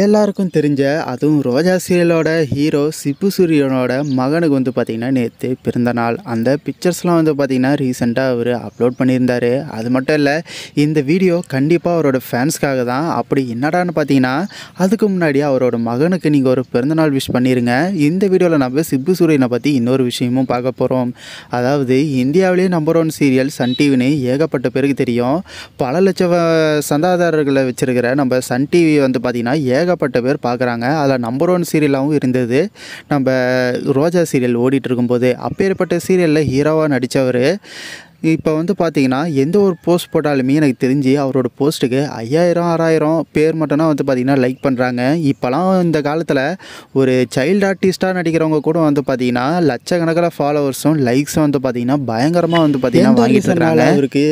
எல்லாருக்கும் தெரிஞ்ச அதுவும் ரோஜா சீரியலோட ஹீரோ சிப்பு சூரியனோட மகனுக்கு வந்து பார்த்திங்கன்னா நேற்று பிறந்த நாள். அந்த பிக்சர்ஸ்லாம் வந்து பார்த்திங்கன்னா ரீசெண்டாக அவர் அப்லோட் பண்ணியிருந்தார். அது மட்டும் இல்லை இந்த வீடியோ கண்டிப்பாக அவரோட ஃபேன்ஸ்க்காக தான். அப்படி என்னடான்னு பார்த்தீங்கன்னா அதுக்கு முன்னாடி அவரோட மகனுக்கு நீங்கள் ஒரு பிறந்தநாள் விஷ் பண்ணிடுங்க இந்த வீடியோவில் நம்ம சிப்பு சூரியனை பற்றி இன்னொரு விஷயமும் பார்க்க போகிறோம் அதாவது இந்தியாவிலேயே நம்பர் ஒன் சீரியல் சன் டிவின்னு ஏகப்பட்ட பேருக்கு தெரியும். பல லட்சம் சந்தாதாரர்களை வச்சிருக்கிற நம்ம சன் டிவி வந்து பார்த்திங்கன்னா ஏகப்பட்ட பேர் பார்க்குறாங்க. அதில் நம்பர் ஒன் சீரியலாகவும் இருந்தது. நம்ம ரோஜா சீரியல் ஓடிட்டு இருக்கும்போது அப்பேற்பட்ட சீரியலில் ஹீரோவாக நடித்தவர் இப்போ வந்து பார்த்தீங்கன்னா எந்த ஒரு போஸ்ட் போட்டாலுமே எனக்கு தெரிஞ்சு அவரோட போஸ்ட்டுக்கு ஐயாயிரம் ஆறாயிரம் பேர் மட்டும்தான் வந்து பார்த்திங்கன்னா லைக் பண்ணுறாங்க இப்போலாம் இந்த காலத்தில் ஒரு சைல்டு ஆர்டிஸ்ட்டாக நடிக்கிறவங்க கூட வந்து பார்த்திங்கன்னா லட்சக்கணக்கில் ஃபாலோவர்ஸும் லைக்ஸும் வந்து பார்த்திங்கன்னா பயங்கரமாக வந்து பார்த்திங்கன்னா வாங்கிட்டு இருக்காங்க. இவருக்கு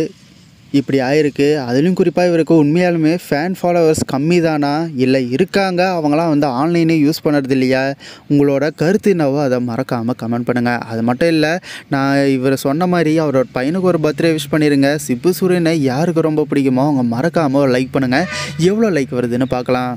இப்படி ஆயிருக்கு. அதுலேயும் குறிப்பாக இவருக்கு உண்மையாலுமே ஃபேன் ஃபாலோவர்ஸ் கம்மி தானா இல்லை இருக்காங்க. அவங்களாம் வந்து ஆன்லைனே யூஸ் பண்ணுறது இல்லையா? உங்களோட கருத்து என்னவோ அதை மறக்காமல் கமெண்ட் பண்ணுங்கள் அது மட்டும் இல்லை நான் இவர் சொன்ன மாதிரி அவரோட பையனுக்கு ஒரு பர்த்டே விஷ் பண்ணிடுங்க சிப்பு சூரியனை யாருக்கு ரொம்ப பிடிக்குமோ அவங்க மறக்காமல் லைக் பண்ணுங்கள் எவ்வளோ லைக் வருதுன்னு பார்க்கலாம்.